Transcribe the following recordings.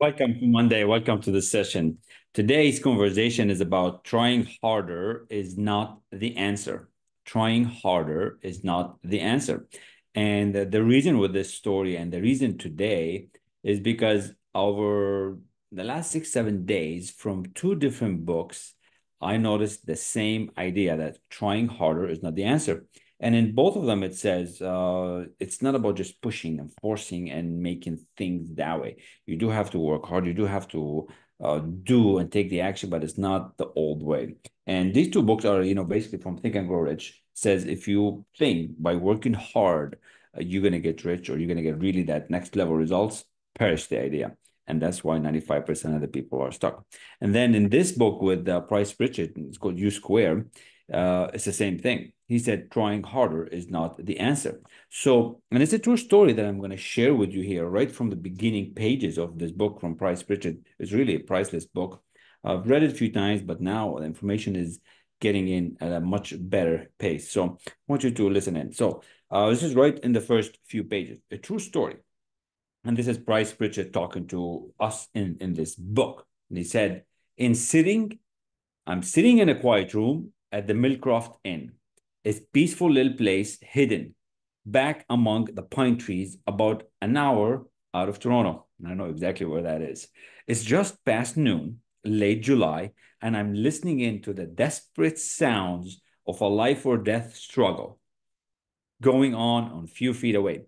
Welcome to Monday. Welcome to the session. Today's conversation is about trying harder is not the answer. Trying harder is not the answer. And the reason with this story and the reason today is because over the last six, seven days from two different books, I noticed the same idea that trying harder is not the answer. And in both of them, it says uh, it's not about just pushing and forcing and making things that way. You do have to work hard. You do have to uh, do and take the action, but it's not the old way. And these two books are, you know, basically from Think and Grow Rich. Says if you think by working hard uh, you're going to get rich or you're going to get really that next level results, perish the idea. And that's why 95% of the people are stuck. And then in this book with uh, Price Pritchett, it's called U Square, uh, it's the same thing. He said trying harder is not the answer. So, and it's a true story that I'm going to share with you here, right from the beginning pages of this book from Price Pritchett. It's really a priceless book. I've read it a few times, but now the information is getting in at a much better pace. So I want you to listen in. So uh, this is right in the first few pages, a true story. And this is Price Pritchett talking to us in, in this book. And he said, in sitting, I'm sitting in a quiet room at the Millcroft Inn. a peaceful little place hidden back among the pine trees about an hour out of Toronto. I know exactly where that is. It's just past noon, late July, and I'm listening in to the desperate sounds of a life or death struggle going on on a few feet away.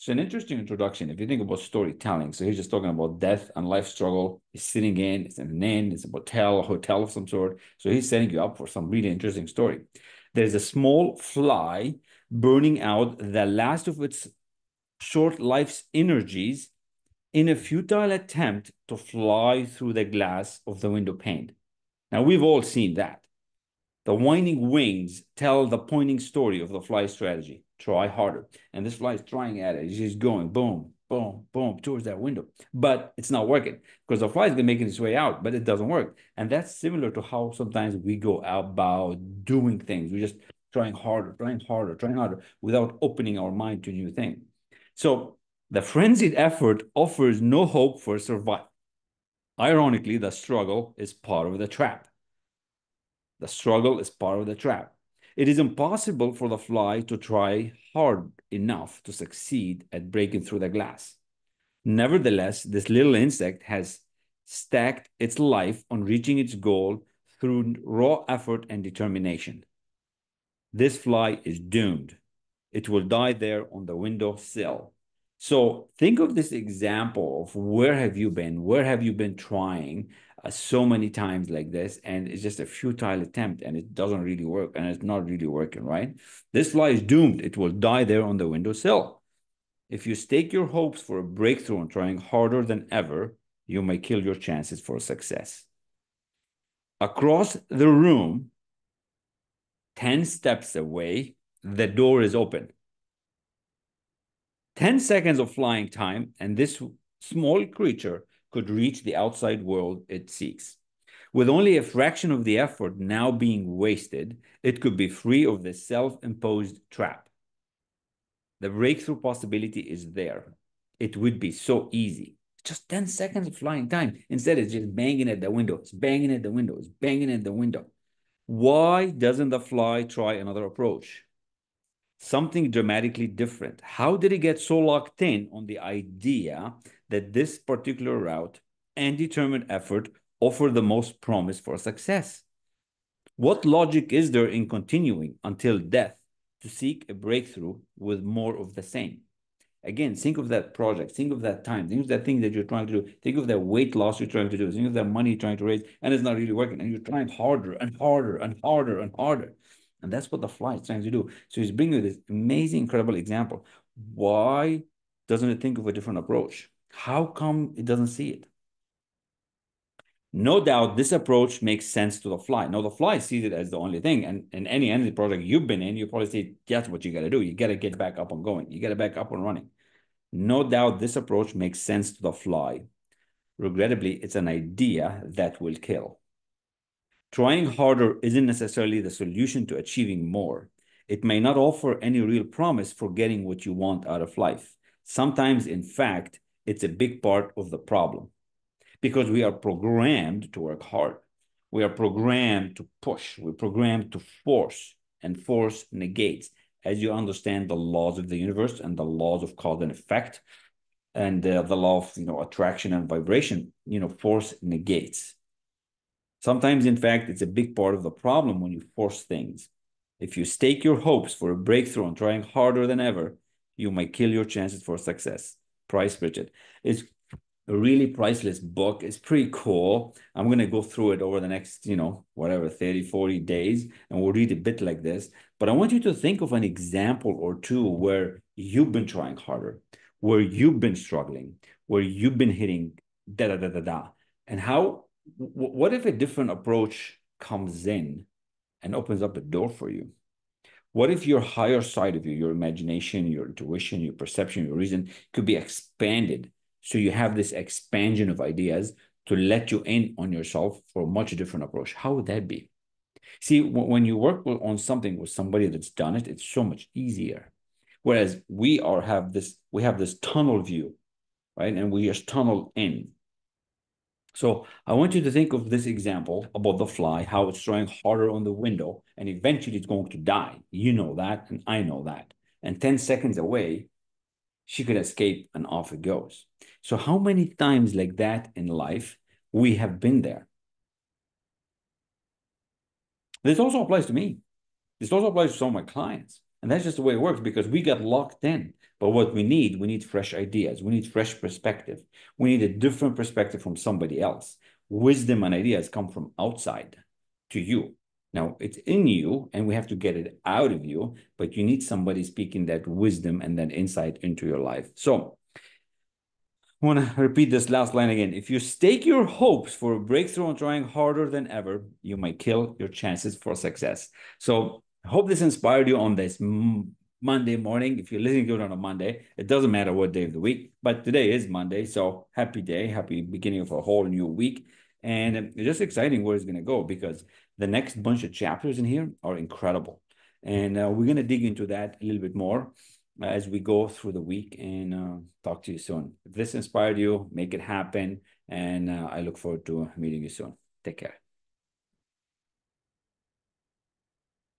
It's an interesting introduction if you think about storytelling. So he's just talking about death and life struggle. He's sitting in, it's an inn, it's a motel, a hotel of some sort. So he's setting you up for some really interesting story. There's a small fly burning out the last of its short life's energies in a futile attempt to fly through the glass of the window pane. Now, we've all seen that. The winding wings tell the pointing story of the fly strategy try harder. And this fly is trying at it. He's just going boom, boom, boom towards that window. But it's not working because the fly is making its way out, but it doesn't work. And that's similar to how sometimes we go about doing things. We're just trying harder, trying harder, trying harder without opening our mind to new things. So the frenzied effort offers no hope for survival. Ironically, the struggle is part of the trap. The struggle is part of the trap. It is impossible for the fly to try hard enough to succeed at breaking through the glass. Nevertheless, this little insect has stacked its life on reaching its goal through raw effort and determination. This fly is doomed. It will die there on the window sill. So think of this example of where have you been? Where have you been trying? Uh, so many times like this and it's just a futile attempt and it doesn't really work and it's not really working right? This fly is doomed. It will die there on the windowsill. If you stake your hopes for a breakthrough and trying harder than ever you may kill your chances for success. Across the room 10 steps away the door is open. 10 seconds of flying time and this small creature could reach the outside world it seeks. With only a fraction of the effort now being wasted, it could be free of the self imposed trap. The breakthrough possibility is there. It would be so easy. Just 10 seconds of flying time. Instead, it's just banging at the window. It's banging at the window. It's banging at the window. Why doesn't the fly try another approach? Something dramatically different. How did it get so locked in on the idea that this particular route and determined effort offer the most promise for success. What logic is there in continuing until death to seek a breakthrough with more of the same? Again, think of that project, think of that time, think of that thing that you're trying to do, think of that weight loss you're trying to do, think of that money you're trying to raise, and it's not really working, and you're trying harder and harder and harder and harder. And that's what the fly is trying to do. So he's bringing you this amazing, incredible example. Why doesn't it think of a different approach? How come it doesn't see it? No doubt this approach makes sense to the fly. Now, the fly sees it as the only thing. And in any energy project you've been in, you probably say, that's what you got to do. You got to get back up and going. You got to back up and running. No doubt this approach makes sense to the fly. Regrettably, it's an idea that will kill. Trying harder isn't necessarily the solution to achieving more. It may not offer any real promise for getting what you want out of life. Sometimes, in fact, it's a big part of the problem. because we are programmed to work hard. We are programmed to push. We're programmed to force, and force negates. As you understand the laws of the universe and the laws of cause and effect, and uh, the law of you know attraction and vibration, you know, force negates. Sometimes, in fact, it's a big part of the problem when you force things. If you stake your hopes for a breakthrough on trying harder than ever, you might kill your chances for success. Price Pritchett. It's a really priceless book. It's pretty cool. I'm going to go through it over the next, you know, whatever, 30, 40 days, and we'll read a bit like this. But I want you to think of an example or two where you've been trying harder, where you've been struggling, where you've been hitting da da da da da. And how, what if a different approach comes in and opens up a door for you? What if your higher side of you, your imagination, your intuition, your perception, your reason could be expanded? So you have this expansion of ideas to let you in on yourself for a much different approach. How would that be? See, when you work on something with somebody that's done it, it's so much easier. Whereas we are have this, we have this tunnel view, right? And we just tunnel in. So I want you to think of this example about the fly, how it's trying harder on the window, and eventually it's going to die. You know that, and I know that. And 10 seconds away, she could escape and off it goes. So how many times like that in life we have been there? This also applies to me. This also applies to some of my clients. And that's just the way it works because we got locked in. But what we need, we need fresh ideas. We need fresh perspective. We need a different perspective from somebody else. Wisdom and ideas come from outside to you. Now, it's in you and we have to get it out of you, but you need somebody speaking that wisdom and that insight into your life. So I want to repeat this last line again. If you stake your hopes for a breakthrough on trying harder than ever, you might kill your chances for success. So I hope this inspired you on this Monday morning. If you're listening to it on a Monday, it doesn't matter what day of the week, but today is Monday. So happy day, happy beginning of a whole new week. And it's just exciting where it's going to go because the next bunch of chapters in here are incredible. And uh, we're going to dig into that a little bit more as we go through the week and uh, talk to you soon. If this inspired you, make it happen. And uh, I look forward to meeting you soon. Take care.